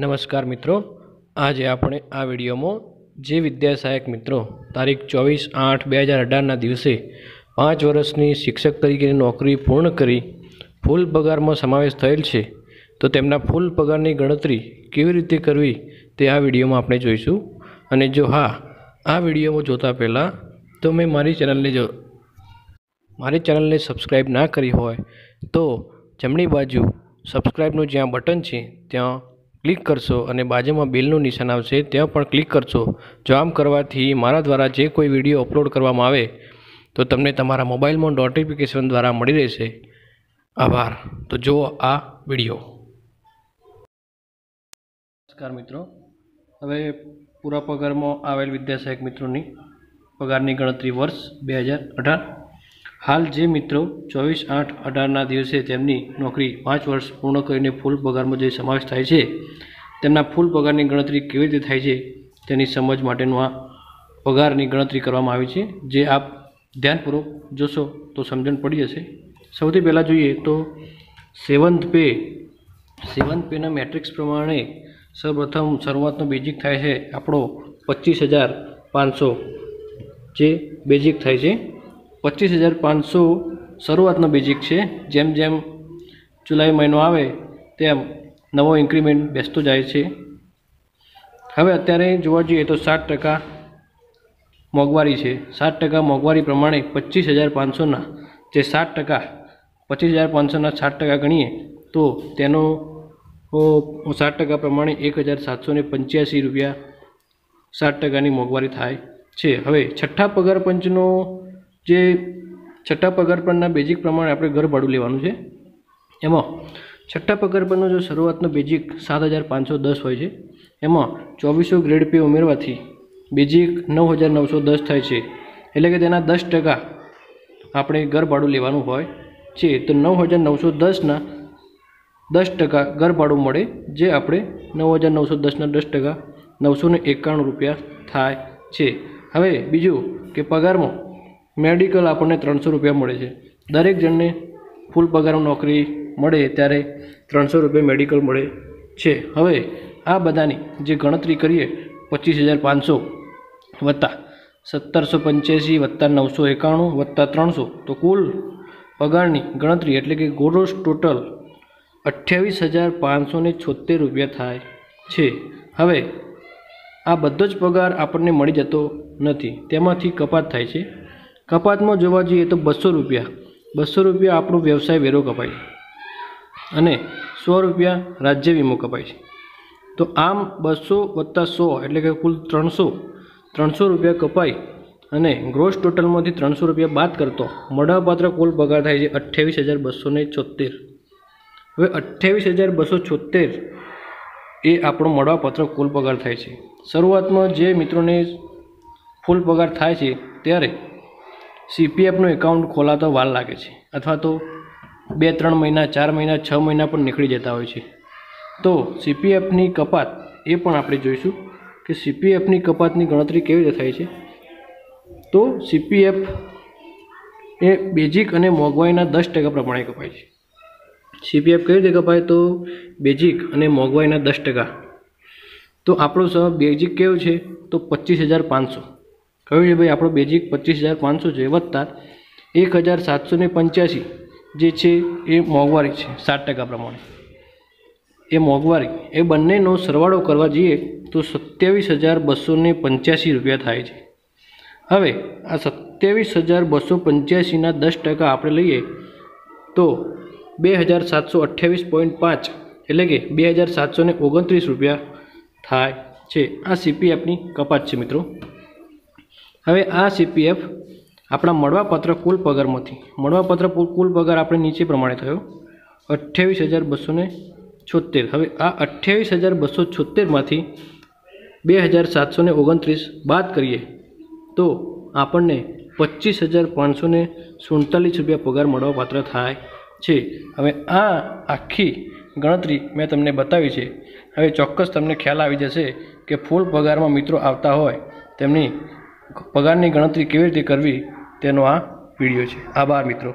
નમસ્કાર મિત્રો. આજે આપણે આ વિડીયોમાં જે વિદ્યા સહાયક મિત્રો તારીખ ચોવીસ આઠ બે હજાર અઢારના દિવસે પાંચ વર્ષની શિક્ષક તરીકેની નોકરી પૂર્ણ કરી, ફૂલ પગારમાં સમાવેશ થયેલ છે, તો તેમના ફૂલ પગારની ગણતરી કેવી રીતે કરવી તે આ વિડીયોમાં આપણે જોઈશું. અને જો હા, આ વિડીયોમાં જોતા પહેલાં તો મેં મારી ચેનલને જો મારી ચેનલને સબસ્ક્રાઈબ ના કરી હોય, તો જમણી બાજુ સબસ્ક્રાઈબનું જ્યાં બટન છે, ત્યાં ક્લિક કરશો અને બાજુમાં બેલનું નિશાન આવશે, ત્યાં પણ ક્લિક કરશો. જો આમ કરવાથી મારા દ્વારા જે કોઈ વીડિયો અપલોડ કરવામાં આવે, તો તમને તમારા મોબાઈલમાં નોટિફિકેશન દ્વારા મળી રહેશે. આભાર. તો જુઓ આ વીડિયો. નમસ્કાર મિત્રો. હવે પૂરા પગારમાં આવેલ વિદ્યાસહાયક મિત્રોની પગારની ગણતરી વર્ષ બે હજાર અઢાર હાલ જે મિત્રો ચોવીસ આઠ અઢારના દિવસે તેમની નોકરી પાંચ વર્ષ પૂર્ણ કરીને ફૂલ પગારમાં જે સમાવેશ થાય છે, તેમના ફૂલ પગારની ગણતરી કેવી રીતે થાય છે તેની સમજ માટેનું આ પગારની ગણતરી કરવામાં આવી છે. જે આપ ધ્યાનપૂર્વક જોશો તો સમજણ પડી જશે સૌથી પહેલાં જોઈએ તો સેવન્થ પે, સેવન્થ પેના મેટ્રિક્સ પ્રમાણે સૌપ્રથમ શરૂઆતનો બેઝિક થાય છે આપણો પચીસ હજાર પાંચસો જે બેઝિક થાય છે. પચીસ હજાર પાંચસો શરૂઆતનો બેઝિક છે. જેમ જેમ જુલાઈ મહિનો આવે તેમ નવો ઇન્ક્રીમેન્ટ બેસતો જાય છે. હવે અત્યારે જોવા જઈએ તો સાત ટકા મોંઘવારી છે. સાત ટકા મોંઘવારી પ્રમાણે પચીસ હજાર પાંચસોના જે સાત ટકા પચીસ હજાર પાંચસોના સાત ટકા ગણીએ તો તેનો સાત ટકા પ્રમાણે એક હજાર સાતસો પંચ્યાસી રૂપિયા સાત ટકાની મોંઘવારી થાય છે. હવે છઠ્ઠા પગાર પંચનો જે છઠ્ઠા પગાર પરના બેઝિક પ્રમાણે આપણે ઘર ભાડું લેવાનું છે. એમાં છઠ્ઠા પગાર પરનો જો શરૂઆતનો બેઝિક સાત હજાર પાંચસો દસ હોય છે. એમાં ચોવીસો ગ્રેડ પે ઉમેરવાથી બેઝિક નવ હજાર નવસો દસ થાય છે. એટલે કે તેના દસ ટકા આપણે ઘર ભાડું લેવાનું હોય છે. તો નવ હજાર નવસો દસના દસ ટકા ઘર ભાડું મળે, જે આપણે નવ હજાર નવસો દસના દસ ટકા નવસો એકાણું રૂપિયા થાય છે. હવે બીજું કે પગારમાં મેડિકલ આપણને ત્રણસો રૂપિયા મળે છે. દરેક જણને ફૂલ પગાર નોકરી મળે ત્યારે ત્રણસો રૂપિયા મેડિકલ મળે છે. હવે આ બધાની જે ગણતરી કરીએ, પચીસ હજાર પાંચસો વત્તા સત્તરસો પંચ્યાસી વત્તા નવસો એકાણું વત્તા ત્રણસો. તો કુલ પગારની ગણતરી એટલે કે ગોરોસ ટોટલ અઠ્યાવીસ હજાર પાંચસો ને છોતેર રૂપિયા થાય છે. હવે આ બધો જ પગાર આપણને મળી જતો નથી. તેમાંથી કપાત થાય છે. કપાતમાં જોવા જઈએ તો બસો રૂપિયા. બસો રૂપિયા આપણો વ્યવસાય વેરો કપાય અને સો રૂપિયા રાજ્ય વીમો કપાય છે. તો આમ બસો વત્તા સો એટલે કે કુલ ત્રણસો ત્રણસો રૂપિયા કપાય અને ગ્રોસ ટોટલમાંથી ત્રણસો રૂપિયા બાદ કરતો મળવાપાત્ર કુલ પગાર થાય છે અઠ્યાવીસ હજાર બસો ને છોતેર હવે અઠ્યાવીસ હજાર બસો છોતેર એ આપણો મળવાપાત્ર કુલ પગાર થાય છે. શરૂઆતમાં જે મિત્રોને ફૂલ પગાર થાય છે ત્યારે સીપીએફનું એકાઉન્ટ ખોલાતો વાર લાગે છે અથવા તો બે, ત્રણ મહિના, ચાર મહિના, છ મહિના પણ નીકળી જતા હોય છે. તો સીપીએફની કપાત એ પણ આપણે જોઈશું કે સીપીએફની કપાતની ગણતરી કેવી રીતે થાય છે. તો સીપીએફ એ બેઝિક અને મોંઘવારીના દસ ટકા પ્રમાણે કપાય છે. સીપીએફ કઈ રીતે કપાય? તો બેઝિક અને મોંઘવારીના દસ ટકા. તો આપણો બેઝિક કેવું છે? તો પચીસ હજાર પાંચસો. કયું છે, ભાઈ, આપણો બેઝિક પચીસ હજાર પાંચસો છે, વધતા એક હજાર સાતસો ને પંચ્યાસી જે છે એ મોંઘવારી છે, સાત ટકા પ્રમાણે. એ મોંઘવારી, એ બંનેનો સરવાળો કરવા જઈએ તો સત્યાવીસ હજાર બસો ને પંચ્યાસી રૂપિયા થાય છે. હવે, આ સત્યાવીસ હજાર બસો પંચ્યાસીના દસ ટકા આપણે લઈએ તો બે હજાર સાતસો અઠ્યાવીસ પોઈન્ટ પાંચ એટલે કે બે હજાર સાતસો ઓગણત્રીસ રૂપિયા થાય છે. આ સીપીએફની કપાત છે મિત્રો. હવે આ સીપીએફ આપણા મળવાપત્ર કુલ પગારમાંથી, મળવાપત્ર કુલ પગાર આપણે નીચે પ્રમાણે થયો અઠ્યાવીસ હજાર બસો છોતેર. હવે આ અઠ્યાવીસ હજાર બસો છોતેરમાંથી બે હજાર સાતસો ઓગણત્રીસ બાદ કરીએ તો આપણને પચીસ હજાર પાંચસો ને સુડતાલીસ રૂપિયા પગાર મળવાપાત્ર થાય છે. હવે આ આખી ગણતરી મેં તમને બતાવી છે. હવે ચોક્કસ તમને ખ્યાલ આવી જશે કે ફૂલ પગારમાં મિત્રો આવતા હોય, તેમની પગારની ગણતરી કેવી રીતે કરવી તેનો આ વીડિયો છે. આભાર મિત્રો.